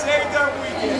Save ain't weekend.